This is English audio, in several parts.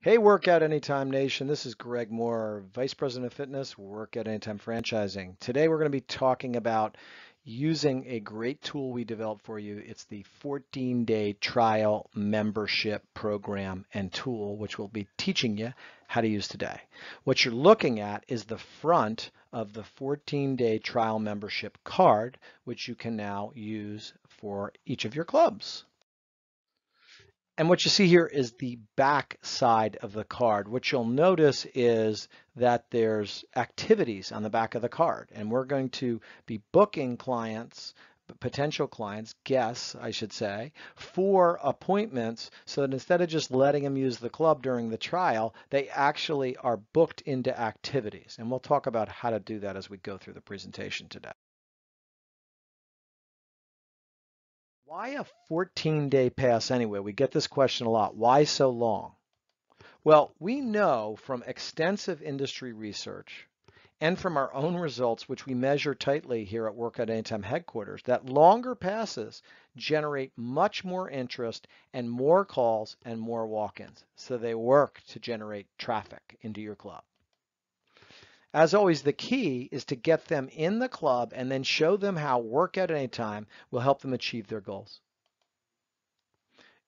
Hey, Workout Anytime Nation. This is Greg Maurer, Vice President of Fitness, Workout Anytime Franchising. Today we're going to be talking about using a great tool we developed for you. It's the 14 day trial membership program and tool, which we'll be teaching you how to use today. What you're looking at is the front of the 14 day trial membership card, which you can now use for each of your clubs. And what you see here is the back side of the card. What you'll notice is that there's activities on the back of the card. And we're going to be booking clients, potential clients, guests, I should say, for appointments so that instead of just letting them use the club during the trial, they actually are booked into activities. And we'll talk about how to do that as we go through the presentation today. Why a 14 day pass anyway? We get this question a lot. Why so long? Well, we know from extensive industry research and from our own results, which we measure tightly here at Workout Anytime headquarters, that longer passes generate much more interest and more calls and more walk-ins. So they work to generate traffic into your club. As always, the key is to get them in the club and then show them how workout anytime will help them achieve their goals.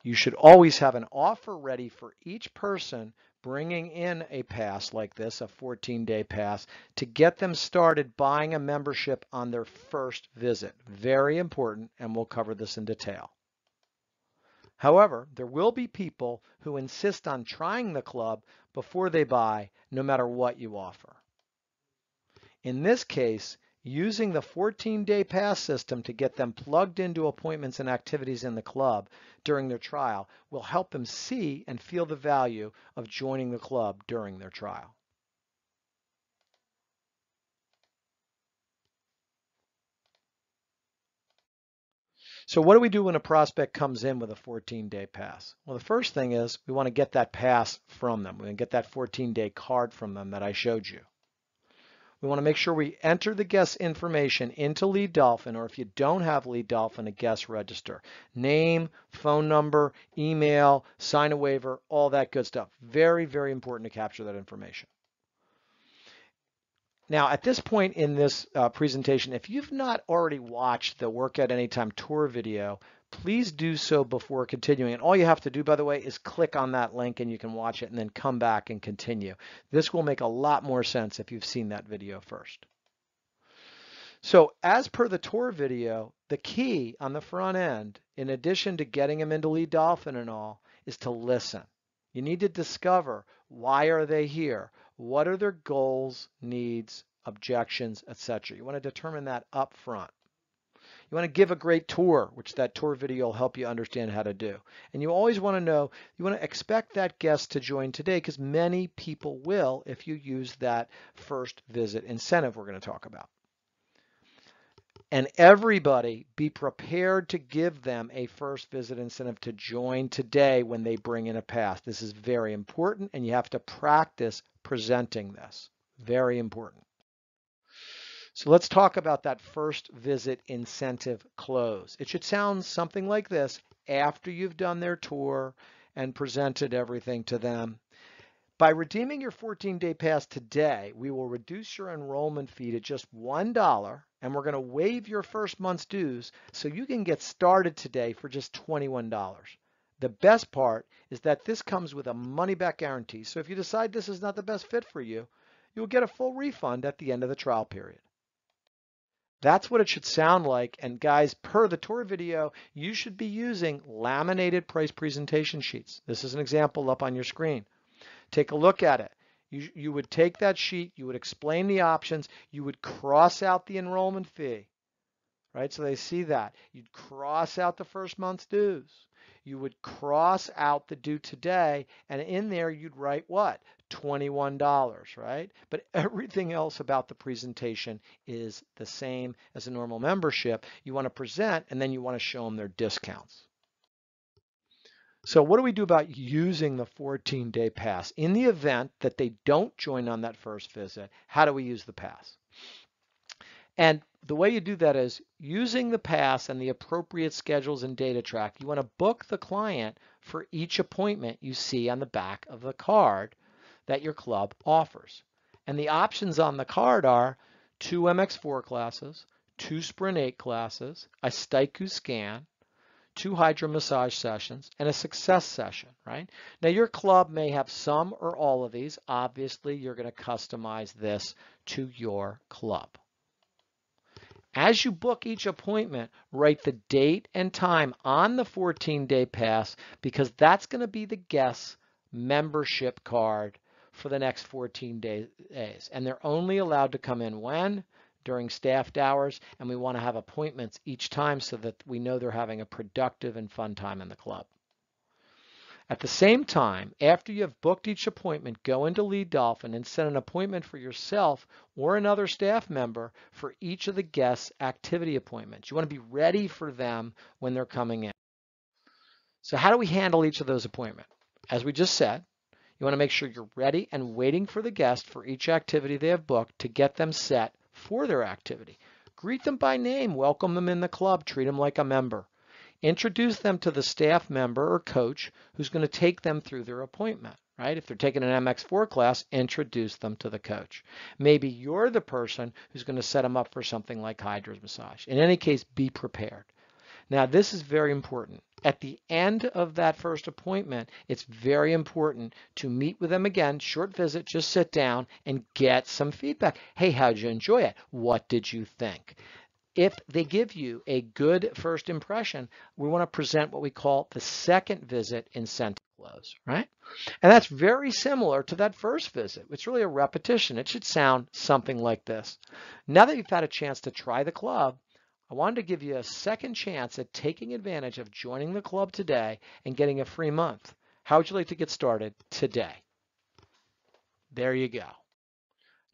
You should always have an offer ready for each person bringing in a pass like this, a 14 day pass, to get them started buying a membership on their first visit. Very important, and we'll cover this in detail. However, there will be people who insist on trying the club before they buy, no matter what you offer. In this case, using the 14-day pass system to get them plugged into appointments and activities in the club during their trial will help them see and feel the value of joining the club during their trial. So what do we do when a prospect comes in with a 14-day pass? Well, the first thing is we want to get that pass from them. We want to get that 14-day card from them that I showed you. We want to make sure we enter the guest information into Lead Dolphin, or if you don't have Lead Dolphin, a guest register. Name, phone number, email, sign a waiver, all that good stuff. Very, very important to capture that information. Now, at this point in this uh, presentation, if you've not already watched the Work Workout Anytime tour video, please do so before continuing. And all you have to do, by the way, is click on that link and you can watch it and then come back and continue. This will make a lot more sense if you've seen that video first. So as per the tour video, the key on the front end, in addition to getting them into Lead Dolphin and all, is to listen. You need to discover why are they here? What are their goals, needs, objections, etc. You want to determine that up front. You want to give a great tour, which that tour video will help you understand how to do. And you always want to know, you want to expect that guest to join today because many people will if you use that first visit incentive we're going to talk about. And everybody be prepared to give them a first visit incentive to join today when they bring in a pass. This is very important and you have to practice presenting this. Very important. So let's talk about that first visit incentive close. It should sound something like this after you've done their tour and presented everything to them. By redeeming your 14-day pass today, we will reduce your enrollment fee to just $1 and we're going to waive your first month's dues so you can get started today for just $21. The best part is that this comes with a money back guarantee. So if you decide this is not the best fit for you, you'll get a full refund at the end of the trial period. That's what it should sound like. And guys, per the tour video, you should be using laminated price presentation sheets. This is an example up on your screen. Take a look at it. You, you would take that sheet, you would explain the options, you would cross out the enrollment fee, right? So they see that. You'd cross out the first month's dues. You would cross out the due today, and in there you'd write what? $21, right? But everything else about the presentation is the same as a normal membership. You want to present and then you want to show them their discounts. So what do we do about using the 14-day pass? In the event that they don't join on that first visit, how do we use the pass? And the way you do that is using the pass and the appropriate schedules and DataTrak, you want to book the client for each appointment you see on the back of the card that your club offers. And the options on the card are two MX4 classes, two Sprint 8 classes, a Styku scan, two hydro massage sessions, and a success session, right? Now your club may have some or all of these. Obviously, you're going to customize this to your club. As you book each appointment, write the date and time on the 14-day pass because that's going to be the guest membership card for the next 14 days. And they're only allowed to come in when? During staffed hours, and we want to have appointments each time so that we know they're having a productive and fun time in the club. At the same time, after you have booked each appointment, go into Lead Dolphin and set an appointment for yourself or another staff member for each of the guests' activity appointments. You want to be ready for them when they're coming in. So how do we handle each of those appointments? As we just said, you want to make sure you're ready and waiting for the guest for each activity they have booked to get them set for their activity. Greet them by name, welcome them in the club, treat them like a member. Introduce them to the staff member or coach who's going to take them through their appointment, right? If they're taking an MX4 class, introduce them to the coach. Maybe you're the person who's going to set them up for something like hydro massage. In any case, be prepared. Now, this is very important. At the end of that first appointment, it's very important to meet with them again, short visit, just sit down and get some feedback. Hey, how'd you enjoy it? What did you think? if they give you a good first impression, we want to present what we call the second visit incentive close, right? And that's very similar to that first visit. It's really a repetition. It should sound something like this. Now that you've had a chance to try the club, I wanted to give you a second chance at taking advantage of joining the club today and getting a free month. How would you like to get started today? There you go.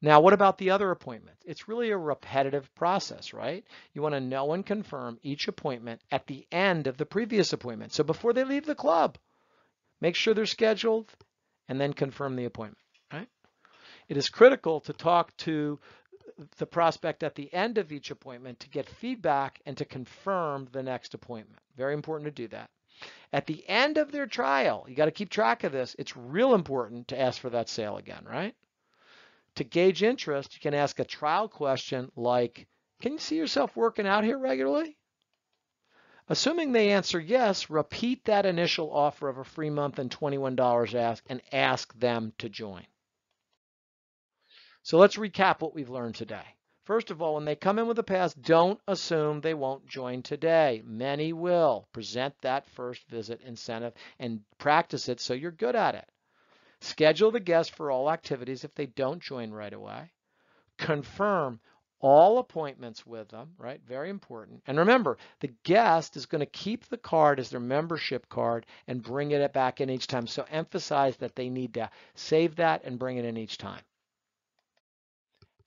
Now, what about the other appointments? It's really a repetitive process, right? You want to know and confirm each appointment at the end of the previous appointment. So before they leave the club, make sure they're scheduled and then confirm the appointment, right? It is critical to talk to the prospect at the end of each appointment to get feedback and to confirm the next appointment. Very important to do that. At the end of their trial, you got to keep track of this. It's real important to ask for that sale again, right? To gauge interest, you can ask a trial question like, can you see yourself working out here regularly? Assuming they answer yes, repeat that initial offer of a free month and $21 ask and ask them to join. So let's recap what we've learned today. First of all, when they come in with a pass, don't assume they won't join today. Many will. Present that first visit incentive and practice it so you're good at it. Schedule the guest for all activities if they don't join right away. Confirm all appointments with them, right? Very important. And remember, the guest is going to keep the card as their membership card and bring it back in each time. So emphasize that they need to save that and bring it in each time.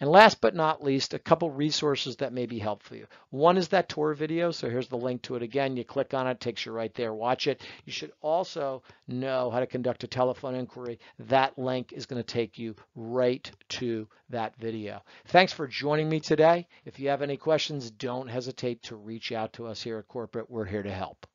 And last but not least, a couple resources that may be helpful for you. One is that tour video. So here's the link to it again. You click on it, takes you right there. Watch it. You should also know how to conduct a telephone inquiry. That link is going to take you right to that video. Thanks for joining me today. If you have any questions, don't hesitate to reach out to us here at Corporate. We're here to help.